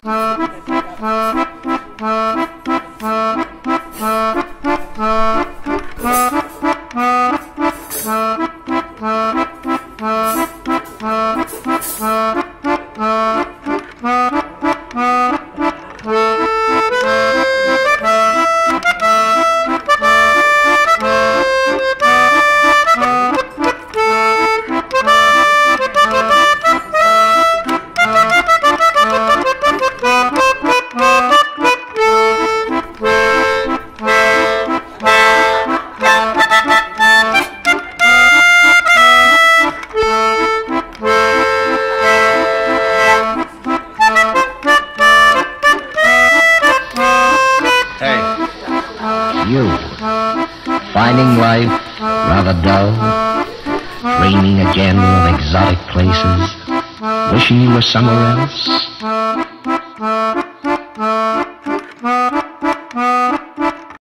Hey, you. Finding life rather dull, dreaming again of exotic places, wishing you were somewhere else.